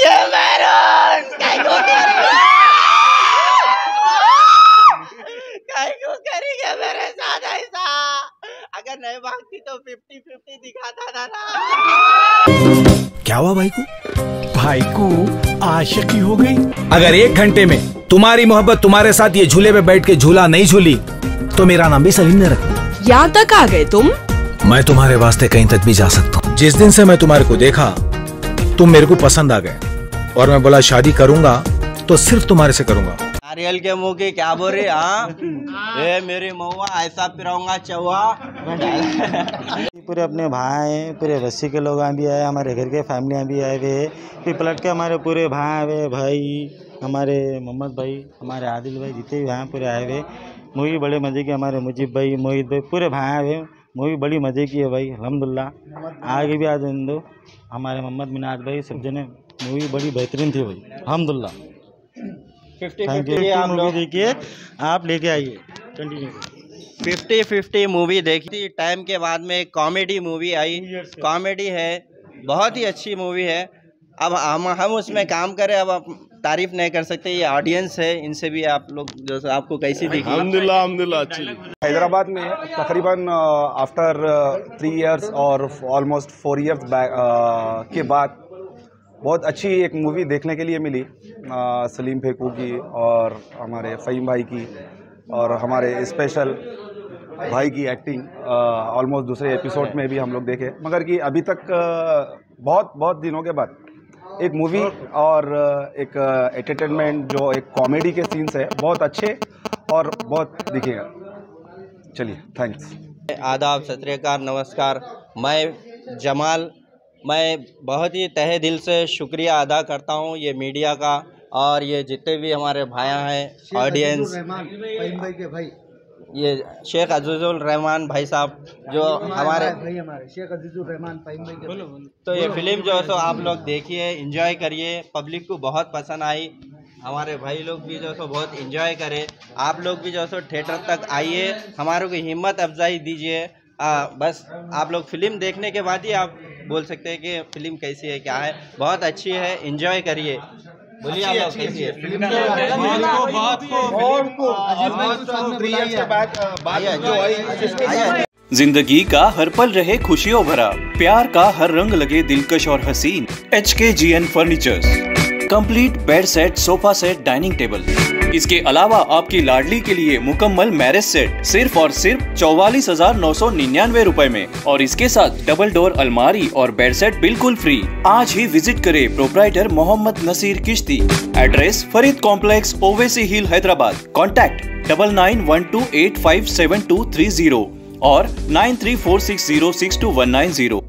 मुझे को करेंगे मेरे साथ ऐसा अगर नहीं भागती तो फिफ्टी फिफ्टी दिखाता था ना क्या हुआ भाई को? भाई को आशिकी हो गई। अगर एक घंटे में तुम्हारी मोहब्बत तुम्हारे साथ ये झूले पे बैठ के झूला नहीं झूली तो मेरा नाम भी सलीम ने रखा यहाँ तक आ गए तुम? मैं तुम्हारे वास्ते कहीं तक भी जा सकता हूँ। जिस दिन से मैं तुम्हारे को देखा तुम मेरे को पसंद आ गए। और मैं बोला शादी करूँगा तो सिर्फ़ तुम्हारे से करूँगा। नारियल के मुँह की क्या बोल रही हाँ। ए मेरी महुआ ऐसा पिराऊँगा चौहा। पूरे अपने भाई पूरे बस्ती के लोग भी आए हमारे घर के फैमिलियाँ भी आए हुए हैं फिर पलट के हमारे पूरे भाई आए हुए भाई हमारे मोहम्मद भाई हमारे आदिल भाई जितने भी हैं पूरे आए हुए मूवी बड़े मज़े की हमारे मुजीब भाई मोहित भाई पूरे भाई आए हुए मूवी बड़ी मज़े की है भाई अलहमदिल्ला आगे भी आज दो हमारे मोहम्मद मिनाज भाई सब जने मूवी बड़ी बेहतरीन थी भाई अलहमदिल्ला थैंक यू मूवी देखिए आप लेके आइए कंटिन्यू फिफ्टी फिफ्टी मूवी देखी थी टाइम के बाद में कॉमेडी मूवी आई। कॉमेडी है। बहुत ही अच्छी मूवी है। अब हम हम उसमें काम करें अब आप तारीफ़ नहीं कर सकते ये ऑडियंस है इनसे भी आप लोग जो आपको कैसी दिखी। अलहमदिल्ला अलहमदिल्ला अच्छी। हैदराबाद में तकरीबन आफ्टर थ्री इयर्स और ऑलमोस्ट फोर इयर्स के बाद बहुत अच्छी एक मूवी देखने के लिए मिली अ, सलीम फेकू की और हमारे फ़हीम भाई की और हमारे स्पेशल भाई की एक्टिंग ऑलमोस्ट दूसरे एपिसोड में भी हम लोग देखे। मगर कि अभी तक अ, बहुत बहुत दिनों के बाद एक मूवी और एक एंटरटेनमेंट जो एक कॉमेडी के सीन्स है बहुत अच्छे और बहुत दिखेगा चलिए थैंक्स आदाब सत नमस्कार। मैं जमाल मैं बहुत ही तहे दिल से शुक्रिया अदा करता हूँ ये मीडिया का और ये जितने भी हमारे भाया हैं ऑडियंस ये शेख अजीज़ुल रहमान भाई साहब जो हमारे भाई हमारे शेख अजीज़ुल रहमान भाई तो ये फ़िल्म जो है सो आप लोग देखिए एंजॉय करिए पब्लिक को बहुत पसंद आई हमारे भाई लोग भी जो है सो बहुत एंजॉय करें आप लोग भी जो है सो थिएटर तक आइए हमारे को हिम्मत अफजाई दीजिए। बस आप लोग फ़िल्म देखने के बाद ही आप बोल सकते हैं कि फ़िल्म कैसी है क्या है? बहुत अच्छी है एंजॉय करिए। बोलिए आप लोग कैसी है? आइए, आइए, आइए। ज़िंदगी का हर पल रहे खुशियों भरा प्यार का हर रंग लगे दिलकश और Haseen H K G N furniture complete bed set sofa set dining table इसके अलावा आपकी लाडली के लिए मुकम्मल मैरिज सेट सिर्फ़ और सिर्फ़ चौवालीस हज़ार नौ सौ निन्यानवे रूपए में। और इसके साथ डबल डोर अलमारी और बेड सेट बिल्कुल फ्री आज ही विज़िट करें proprietor Mohammed Naseer Kishti. Address Farid complex Owaisi hill, Hyderabad. Contact double nine one two eight five seven two three zero और nine three four six zero six two one nine zero